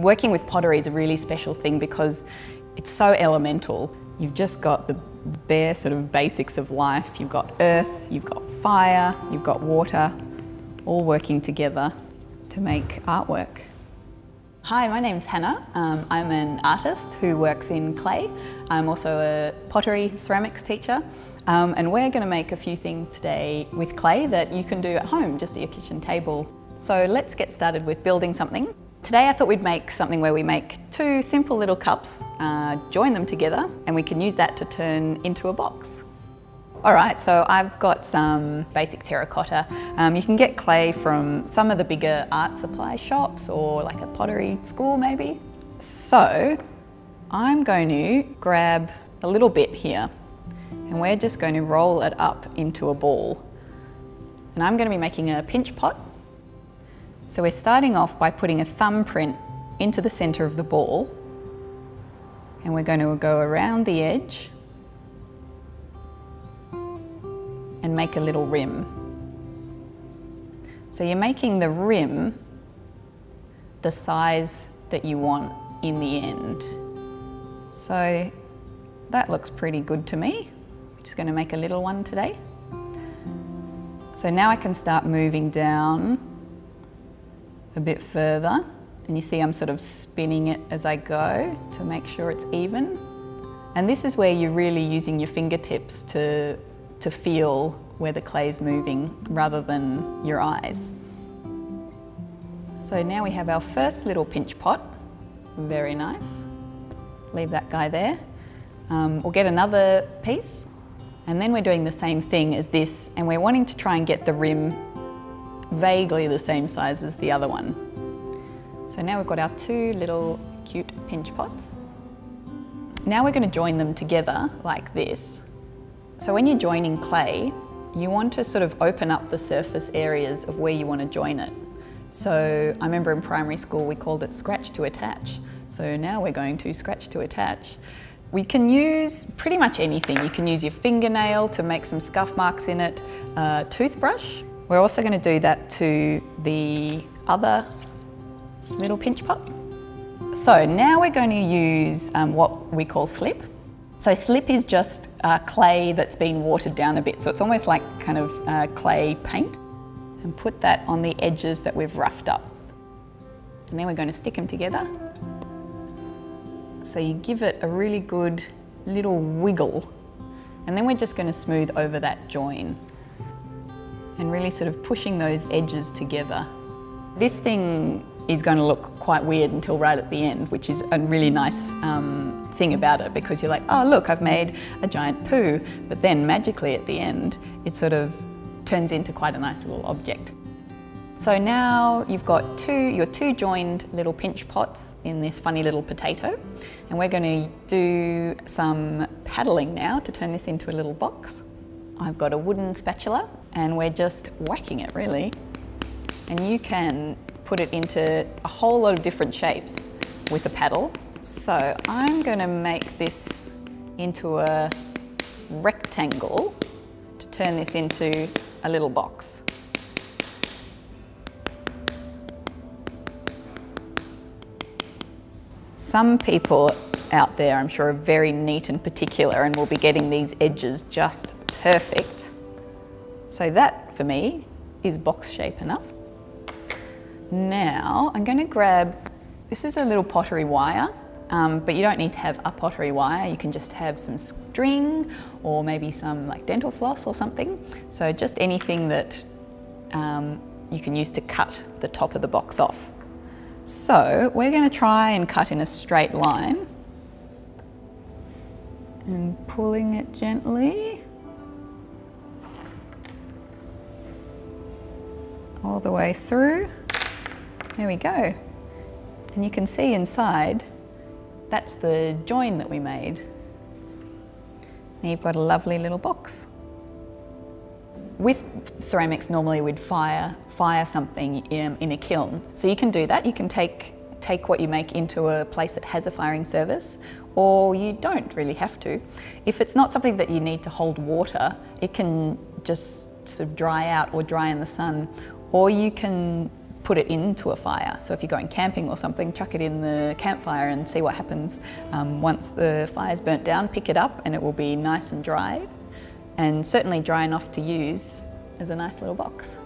Working with pottery is a really special thing because it's so elemental. You've just got the bare sort of basics of life. You've got earth, you've got fire, you've got water, all working together to make artwork. Hi, my name's Hannah. Um, I'm an artist who works in clay. I'm also a pottery ceramics teacher. Um, and we're going to make a few things today with clay that you can do at home, just at your kitchen table. So let's get started with building something. Today I thought we'd make something where we make two simple little cups, uh, join them together, and we can use that to turn into a box. All right, so I've got some basic terracotta. Um, you can get clay from some of the bigger art supply shops or like a pottery school maybe. So I'm going to grab a little bit here and we're just going to roll it up into a ball. And I'm going to be making a pinch pot so we're starting off by putting a thumbprint into the centre of the ball and we're going to go around the edge and make a little rim. So you're making the rim the size that you want in the end. So that looks pretty good to me. I'm just going to make a little one today. So now I can start moving down a bit further and you see I'm sort of spinning it as I go to make sure it's even. And this is where you're really using your fingertips to, to feel where the clay is moving rather than your eyes. So now we have our first little pinch pot. Very nice. Leave that guy there. Um, we'll get another piece and then we're doing the same thing as this and we're wanting to try and get the rim vaguely the same size as the other one. So now we've got our two little cute pinch pots. Now we're going to join them together like this. So when you're joining clay, you want to sort of open up the surface areas of where you want to join it. So I remember in primary school we called it scratch to attach. So now we're going to scratch to attach. We can use pretty much anything. You can use your fingernail to make some scuff marks in it, a toothbrush, we're also going to do that to the other little pinch pot. So now we're going to use um, what we call slip. So slip is just uh, clay that's been watered down a bit. So it's almost like kind of uh, clay paint. And put that on the edges that we've roughed up. And then we're going to stick them together. So you give it a really good little wiggle. And then we're just going to smooth over that join and really sort of pushing those edges together. This thing is going to look quite weird until right at the end, which is a really nice um, thing about it because you're like, oh look, I've made a giant poo, but then magically at the end, it sort of turns into quite a nice little object. So now you've got two, your two joined little pinch pots in this funny little potato. And we're going to do some paddling now to turn this into a little box. I've got a wooden spatula and we're just whacking it really. And you can put it into a whole lot of different shapes with a paddle. So I'm gonna make this into a rectangle to turn this into a little box. Some people out there I'm sure are very neat and particular and will be getting these edges just perfect. So that for me is box shape enough. Now I'm going to grab, this is a little pottery wire, um, but you don't need to have a pottery wire. You can just have some string or maybe some like dental floss or something. So just anything that um, you can use to cut the top of the box off. So we're going to try and cut in a straight line and pulling it gently. All the way through. There we go. And you can see inside, that's the join that we made. And you've got a lovely little box. With ceramics, normally we'd fire, fire something in, in a kiln. So you can do that. You can take, take what you make into a place that has a firing service, or you don't really have to. If it's not something that you need to hold water, it can just sort of dry out or dry in the sun, or you can put it into a fire. So if you're going camping or something, chuck it in the campfire and see what happens. Um, once the fire's burnt down, pick it up and it will be nice and dry and certainly dry enough to use as a nice little box.